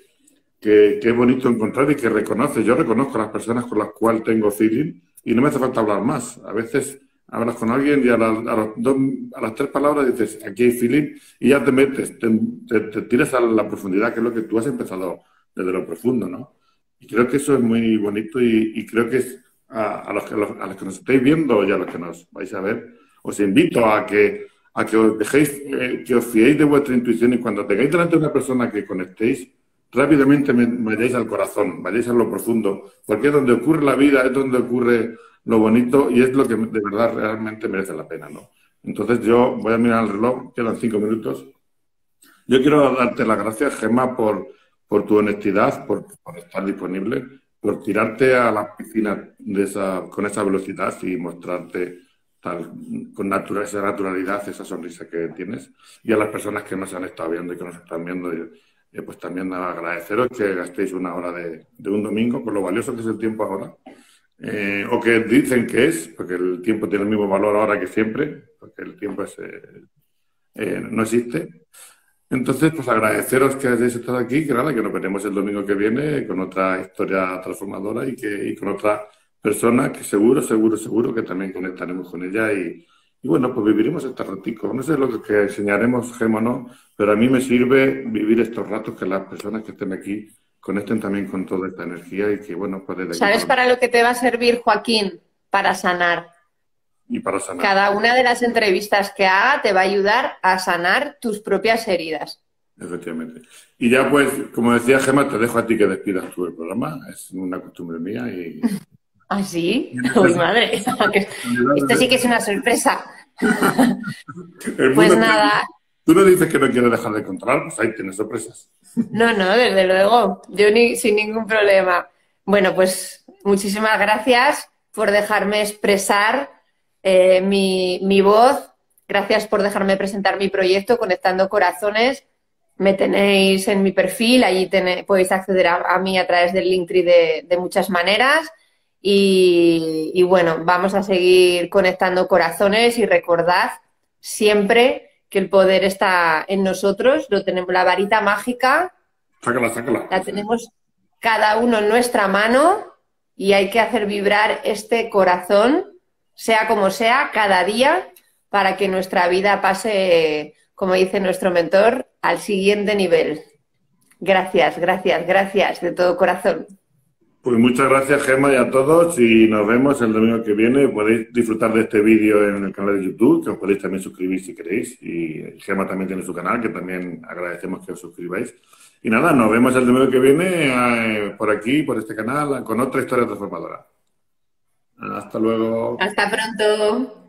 que, es bonito encontrar y que reconoce. Yo reconozco a las personas con las cuales tengo feeling y no me hace falta hablar más. A veces hablas con alguien y a, las tres palabras dices, aquí hay feeling, y ya te metes, te, tiras a la profundidad, que es lo que tú has empezado desde lo profundo, ¿no? Y creo que eso es muy bonito y, creo que es a, los que, a los que nos estáis viendo y a los que nos vais a ver, os invito a que, a que os dejéis, eh, que os fiéis de vuestra intuición y cuando tengáis delante de una persona que conectéis, rápidamente me, vayáis al corazón, vayáis a lo profundo, porque es donde ocurre la vida, es donde ocurre lo bonito y es lo que de verdad realmente merece la pena, ¿no? Entonces yo voy a mirar el reloj, quedan cinco minutos. Yo quiero darte las gracias, Gemma, por, por tu honestidad, por, estar disponible, por tirarte a la piscina de esa, con esa velocidad y mostrarte tal, con esa naturalidad, esa sonrisa que tienes, y a las personas que nos han estado viendo y que nos están viendo. Eh, pues también agradeceros que gastéis una hora de, un domingo, por lo valioso que es el tiempo ahora, eh, o que dicen que es, porque el tiempo tiene el mismo valor ahora que siempre, porque el tiempo eh, no existe. Entonces, pues agradeceros que hayáis estado aquí, que nada, que nos veremos el domingo que viene con otra historia transformadora y, que, y con otra persona que seguro, seguro, seguro que también conectaremos con ella y, y bueno, pues viviremos este ratico. No sé lo que enseñaremos, Gemo, no, pero a mí me sirve vivir estos ratos que las personas que estén aquí conecten también con toda esta energía y que, bueno, puede... ¿Sabes para lo que te va a servir, Joaquín? Para sanar. Y para sanar. Cada una de las entrevistas que haga te va a ayudar a sanar tus propias heridas. Efectivamente. Y ya, pues, como decía Gemma, te dejo a ti que despidas tú el programa. Es una costumbre mía y *laughs* ¿Ah, sí? *laughs* Uy, madre. *laughs* Esto sí que es una sorpresa. *laughs* pues nada. Tú no dices que no quieres dejar de controlar, pues ahí tienes sorpresas. No, no, desde luego. Yo ni, sin ningún problema. Bueno, pues muchísimas gracias por dejarme expresar eh, mi, mi, voz. Gracias por dejarme presentar mi proyecto Conectando Corazones. Me tenéis en mi perfil, allí podéis acceder a, mí a través del Linktree de, de muchas maneras. Y, bueno, vamos a seguir conectando corazones y recordad siempre que el poder está en nosotros, lo tenemos la varita mágica. Sácala, sácala. La tenemos cada uno en nuestra mano y hay que hacer vibrar este corazón, sea como sea, cada día, para que nuestra vida pase, como dice nuestro mentor, al siguiente nivel. Gracias, gracias, gracias de todo corazón. Pues muchas gracias, Gemma, y a todos. Y nos vemos el domingo que viene. Podéis disfrutar de este vídeo en el canal de YouTube, que os podéis también suscribir si queréis. Y Gemma también tiene su canal, que también agradecemos que os suscribáis. Y nada, nos vemos el domingo que viene eh, por aquí, por este canal, con otra historia transformadora. Hasta luego. Hasta pronto.